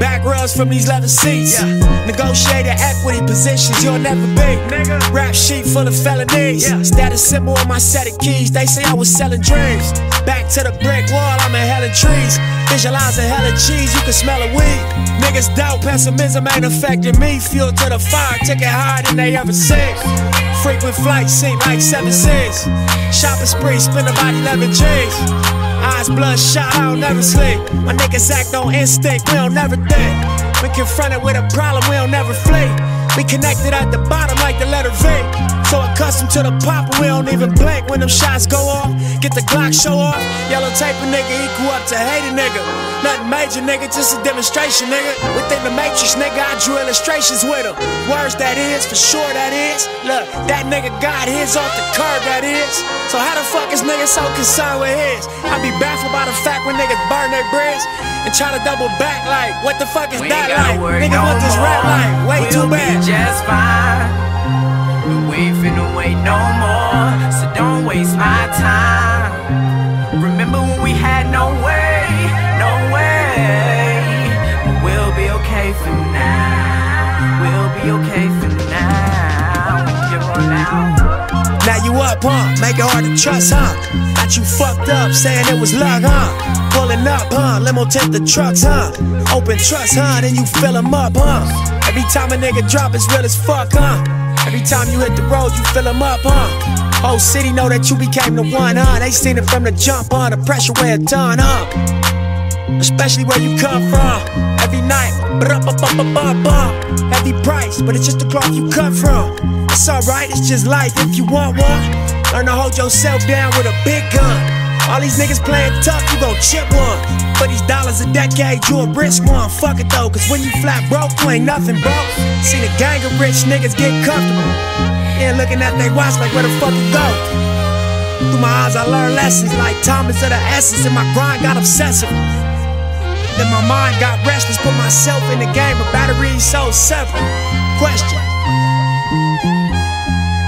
back rubs from these leather seats. Yeah. Negotiated equity positions you'll never be. Nigga. Rap sheet full of felonies. Yeah. Status symbol on my set of keys. They say I was selling dreams. Back to the brick wall, I'm in hella trees. Visualizing hella cheese, you can smell a weed. Niggas doubt pessimism ain't affecting me. Fuel to the fire, take it higher than they ever seen. Frequent flights seem like seven sins. Shopping spree, spend about 11 G's. Eyes bloodshot, I don't never sleep. My niggas act on instinct, we don't never think. When confronted with a problem, we don't never flee. We connected at the bottom like the letter V. Accustomed to the pop, we don't even blink when them shots go off. Get the Glock show off. Yellow tape a nigga equal up to hate a nigga. Nothing major, nigga, just a demonstration, nigga. Within the matrix, nigga, I drew illustrations with him. Words that is, for sure that is. Look, that nigga got his off the curb, that is. So how the fuck is nigga so concerned with his? I be baffled by the fact when niggas burn their bridge and try to double back like, what the fuck is We that like? Nigga, no what this rap like? Way we'll too bad. Be just fine. We finna wait no more, so don't waste my time. Remember when we had no way, no way. We'll be okay for now. We'll be okay for now. Here on out. Now you up, huh? Make it hard to trust, huh? Got you fucked up, saying it was luck, huh? Pulling up, huh? Limo tip the trucks, huh? Open trust, huh? Then you fill 'em up, huh? Every time a nigga drop, it's real as fuck, huh? Every time you hit the road, you fill 'em up, huh? Whole city know that you became the one, huh? They seen it from the jump, huh? The pressure weigh a done, huh? Especially where you come from. Every night, heavy price, but it's just the cloth you cut from. It's alright, it's just life if you want one. Learn to hold yourself down with a big gun. All these niggas playing tough, you gon' chip one. For these dollars a decade, you a risk one. Fuck it though, cause when you flat broke, you ain't nothing, bro. See the gang of rich niggas get comfortable. Yeah, looking at they watch like where the fuck it go. Through my eyes, I learned lessons like time is of the essence, and my grind got obsessive. Then my mind got restless, put myself in the game, but batteries so separate. Question.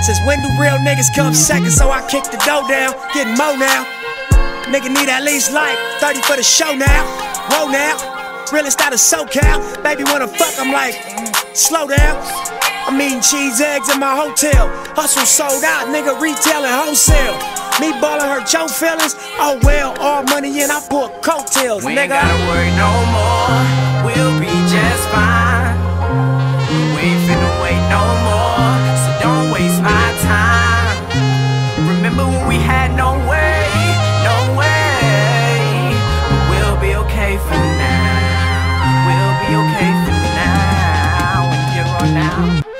Since when do real niggas come second? So I kick the dough down, getting more now. Nigga need at least like 30 for the show now. Whoa now. Realest out of SoCal. Baby wanna fuck, I'm like, mm, slow down. I'm eating cheese eggs in my hotel. Hustle sold out, nigga retail and wholesale. Me ballin' hurt your feelings. Oh well, all money in, I pull coattails, We ain't nigga. gotta worry no more. Now.